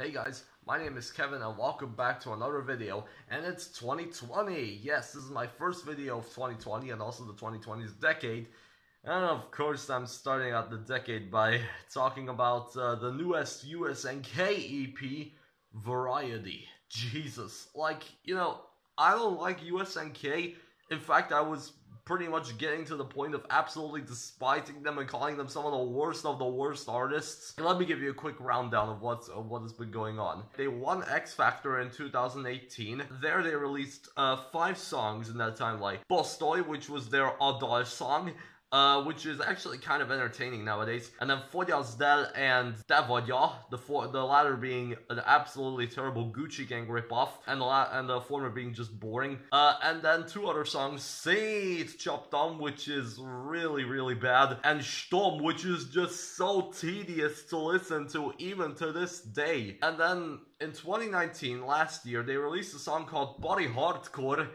Hey guys, my name is Kevin and welcome back to another video and it's 2020. Yes, this is my first video of 2020 and also the 2020s decade. And of course I'm starting out the decade by talking about uh, the newest USNK EP, Variety. Jesus, like, you know, I don't like USNK. In fact, I was pretty much getting to the point of absolutely despising them and calling them some of the worst of the worst artists. And let me give you a quick rundown of what's of what has been going on. They won X Factor in 2018. There they released uh, five songs in that time, like Bostoy, which was their Adal song, uh, which is actually kind of entertaining nowadays. And then Fogyasztál and Devodya, the for the latter being an absolutely terrible Gucci Gang ripoff, and the la- and the former being just boring. Uh, and then two other songs, Szét Csaptam, which is really really bad, and Stom, which is just so tedious to listen to even to this day. And then in 2019, last year, they released a song called Body Hardcore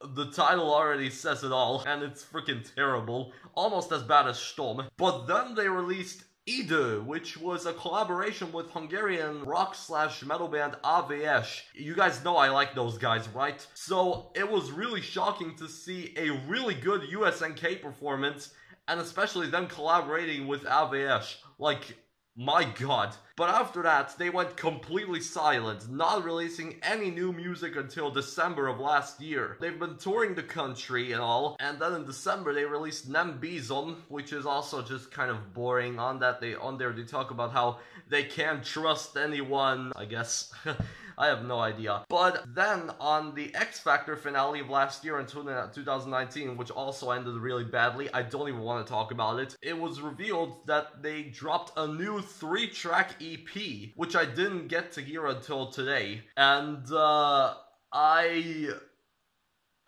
the title already says it all, and it's freaking terrible. Almost as bad as Stom. But then they released Idő, which was a collaboration with Hungarian rock slash metal band AWS. You guys know I like those guys, right? So it was really shocking to see a really good USNK performance, and especially them collaborating with AWS. Like, my god. But after that, they went completely silent, not releasing any new music until December of last year. They've been touring the country and all, and then in December they released Nem Bízom, which is also just kind of boring. On that, they on there they talk about how they can't trust anyone, I guess. I have no idea. But then on the X Factor finale of last year in 2019, which also ended really badly, I don't even want to talk about it, it was revealed that they dropped a new three track EP, which I didn't get to hear until today. And, uh, I.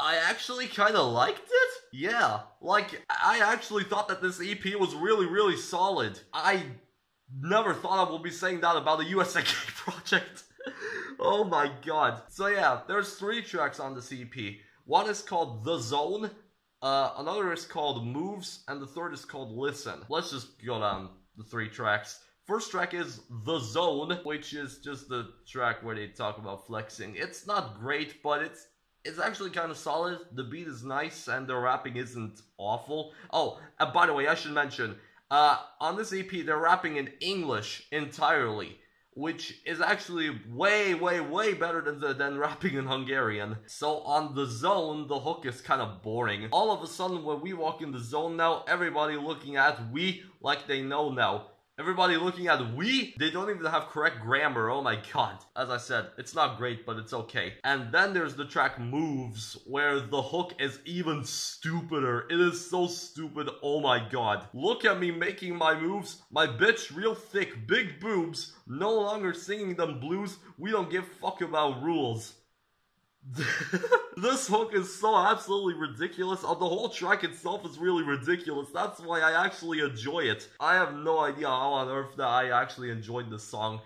I actually kind of liked it. Yeah, like, I actually thought that this EP was really, really solid. I never thought I would be saying that about a USNK project oh my god. So yeah, there's three tracks on the EP. One is called The Zone, uh, another is called Moves, and the third is called Listen. Let's just go down the three tracks. First track is The Zone, which is just the track where they talk about flexing. It's not great, but it's it's actually kind of solid. The beat is nice, and the rapping isn't awful. Oh, and by the way, I should mention, uh, on this EP, they're rapping in English entirely which is actually way, way, way better than the, than rapping in Hungarian. So on the zone, the hook is kind of boring. All of a sudden, when we walk in the zone now, everybody looking at we like they know now. Everybody looking at we, they don't even have correct grammar. Oh my god. As I said, it's not great, but it's okay. And then there's the track Moves, where the hook is even stupider. It is so stupid. Oh my god. Look at me making my moves. My bitch real thick, big boobs, no longer singing them blues. We don't give fuck about rules. this hook is so absolutely ridiculous. Uh, the whole track itself is really ridiculous. That's why I actually enjoy it. I have no idea how on earth that I actually enjoyed this song.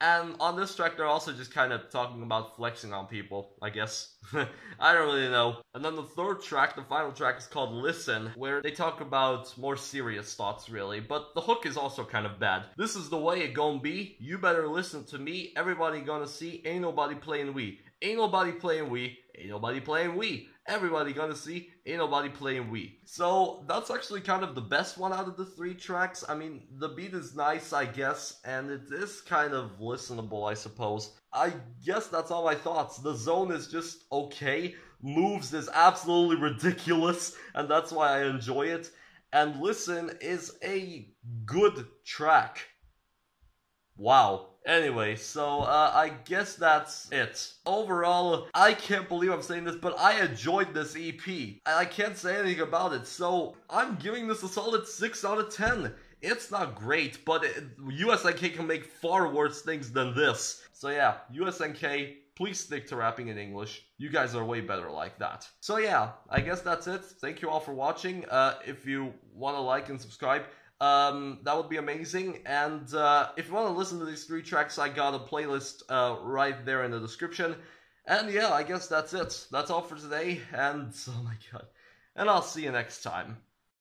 And on this track, they're also just kind of talking about flexing on people, I guess. I don't really know. And then the third track, the final track, is called Listen, where they talk about more serious thoughts, really. But the hook is also kind of bad. This is the way it gon' be. You better listen to me. Everybody gonna see. Ain't nobody playing we. Ain't nobody playing we. Ain't nobody playing we. Everybody gonna see. Ain't nobody playing we. So that's actually kind of the best one out of the three tracks. I mean, the beat is nice, I guess, and it is kind of listenable, I suppose. I guess that's all my thoughts. The zone is just okay. Moves is absolutely ridiculous, and that's why I enjoy it. And Listen is a good track. Wow. Anyway, so uh, I guess that's it. Overall, I can't believe I'm saying this, but I enjoyed this EP. I can't say anything about it, so I'm giving this a solid 6 out of 10. It's not great, but it, USNK can make far worse things than this. So yeah, USNK, please stick to rapping in English. You guys are way better like that. So yeah, I guess that's it. Thank you all for watching. Uh, if you want to like and subscribe, um, that would be amazing. And uh, if you want to listen to these three tracks, I got a playlist uh, right there in the description. And yeah, I guess that's it. That's all for today. And oh my god. And I'll see you next time.